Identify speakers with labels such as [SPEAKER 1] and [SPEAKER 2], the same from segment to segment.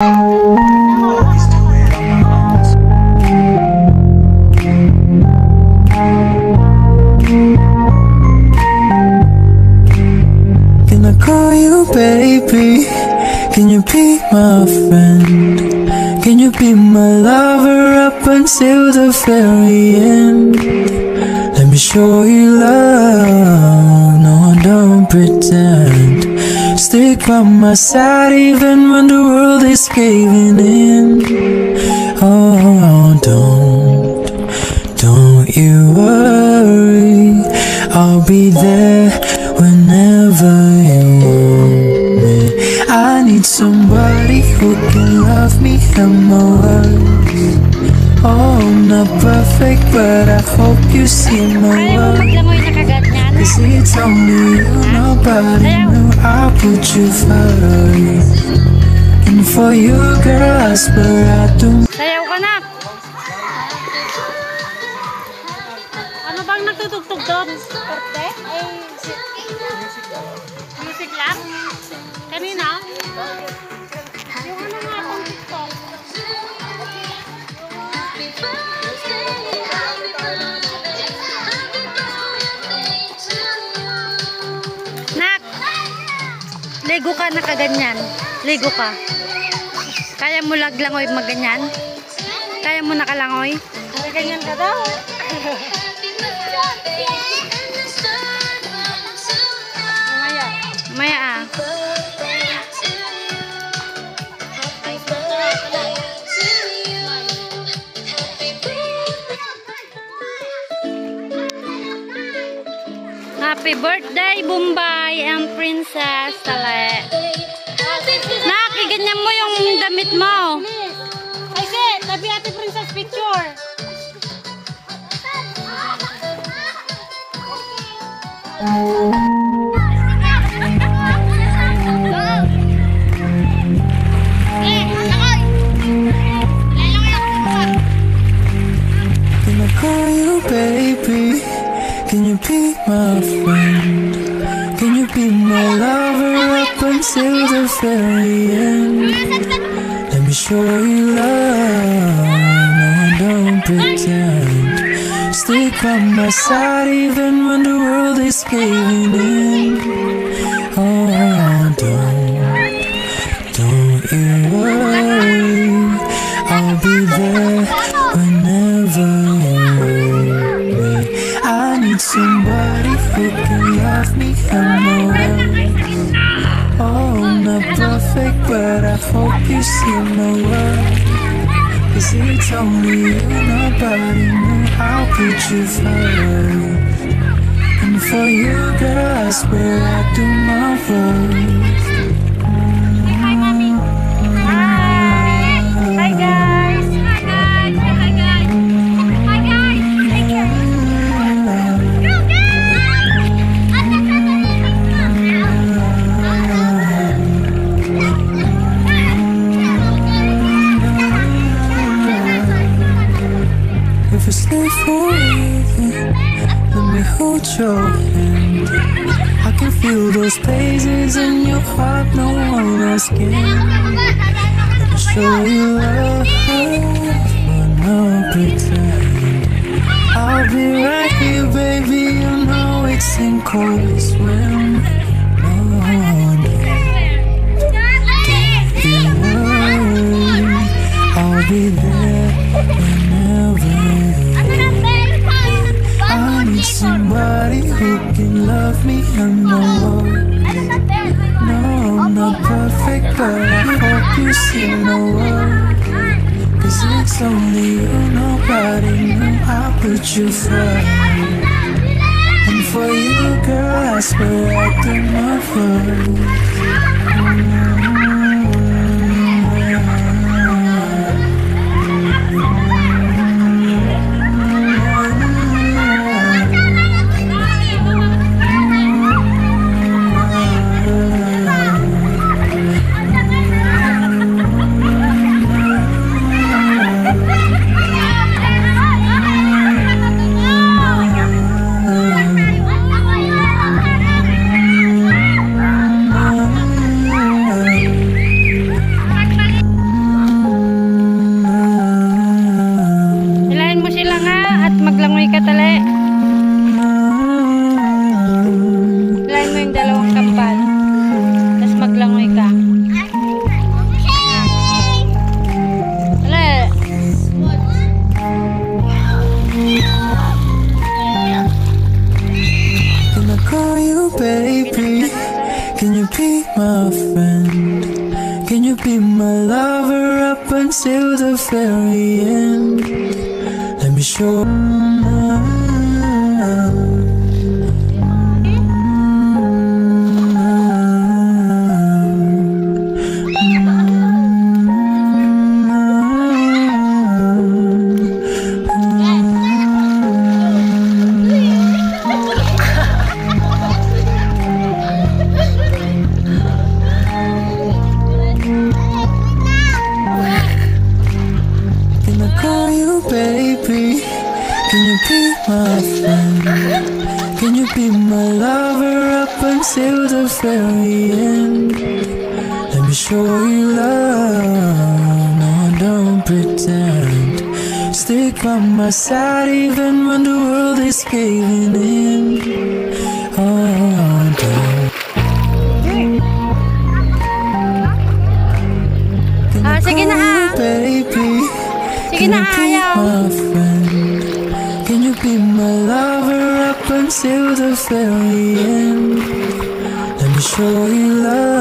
[SPEAKER 1] Can I call you baby? Can you be my friend? Can you be my lover up until the very end? Show you love. No, I don't pretend. Stick by my side even when the world is caving in. Oh, don't, don't you worry. I'll be there whenever you want me. I need somebody who can love me and my. Oh, I'm not perfect, but I hope you see my
[SPEAKER 2] kagat niyan?
[SPEAKER 1] Cause it's only you, nobody knew I put you first. And for you, girl, I swear I do.
[SPEAKER 2] Sayaw ka na! Ano bang nagtutugtog doon? Korte? Ay, music lang? Kanina? Nak! Ligo ka na kaganyan. Ligo ka. Kaya mo laglangoy maganyan? Kaya mo nakalangoy? Ganyan ka daw. Maya. Maya ah. Happy birthday, Bombay and Princess Tale. Nak, ganyan mo yung damit mo.
[SPEAKER 3] Ay, si, tabi ate princess picture.
[SPEAKER 1] Can I call you baby? My friend? Can you be my lover up until the very end? Let me show you love. No, I don't pretend. Stick by my side even when the world is caving in. Oh, don't, don't you worry. I'll be there whenever you need me. I need somebody see my worth. Cause it's only you, nobody knew I'll put you first. And for you, girl, I swear I do my worst. Show you love, but no pretend. I'll be right here, baby. You know it's in cold swim. I'll be there whenever I need somebody who can love me and know. No, Not perfect, but I hope you see my worth. Cause it's only you, nobody knew I put you first. And for you, girl, I swear I do my first. Until the very end. Show you love. No, don't pretend. Stick by my side even when the world is caving in. Oh, don't. Can
[SPEAKER 2] Ah, sige na,
[SPEAKER 1] you
[SPEAKER 2] ah.
[SPEAKER 1] baby?
[SPEAKER 2] Sige
[SPEAKER 1] Can
[SPEAKER 2] na,
[SPEAKER 1] you be
[SPEAKER 2] ayaw.
[SPEAKER 1] my friend? Can you be my lover up until the very end? Let me show you love.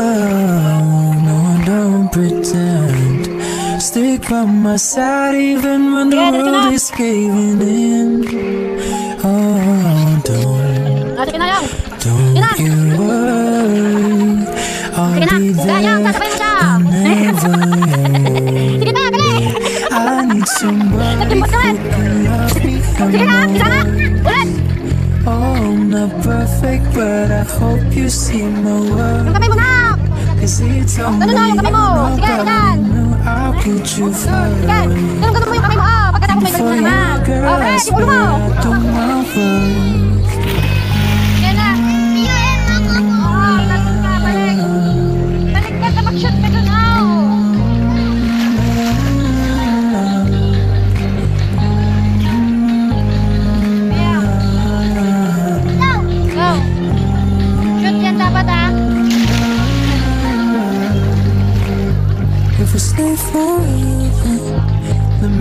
[SPEAKER 1] By my side even when the world is caving in. Oh, don't,
[SPEAKER 3] sige na lang.
[SPEAKER 1] don't you worry. I'll be there
[SPEAKER 3] Sasabay mo siya.
[SPEAKER 1] whenever
[SPEAKER 3] Sige.
[SPEAKER 1] I need somebody who can love me.
[SPEAKER 3] Sige na,
[SPEAKER 1] I'm
[SPEAKER 3] isa na. Ulit.
[SPEAKER 1] Oh, I'm not perfect, but I hope you see my worth. Cause it's only
[SPEAKER 3] Ganun na, yung kamay mo. Sige,
[SPEAKER 1] nobody
[SPEAKER 3] ganun.
[SPEAKER 1] knew I'll put you
[SPEAKER 3] Sige. Yan. Ganun-ganun mo yung kamay mo. Oh, pagkatapos may
[SPEAKER 1] balik
[SPEAKER 3] na naman. Okay, yung ulo mo.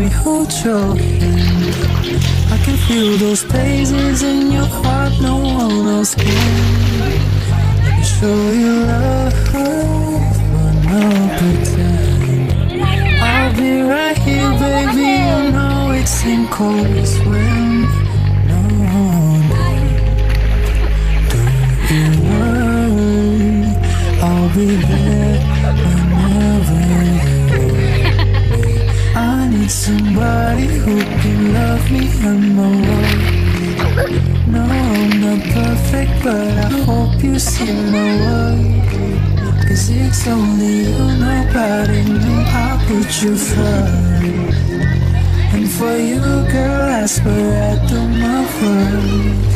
[SPEAKER 1] Me hold your hand. I can feel those places in your heart, no one else can. Let me show you love, but no pretend. I'll be right here, baby. You know it's in cold swim. No, one don't you worry. I'll be there need somebody who can love me and my world. No, I'm not perfect, but I hope you see my worth. Cause it's only you, nobody knew I put you first. And for you, girl, I swear I do my worst.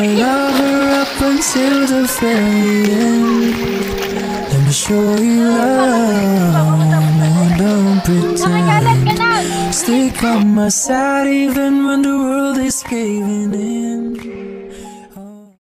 [SPEAKER 1] My lover up until the very end? Let me show you love. No, don't pretend. Stick by my side even when the world is caving in.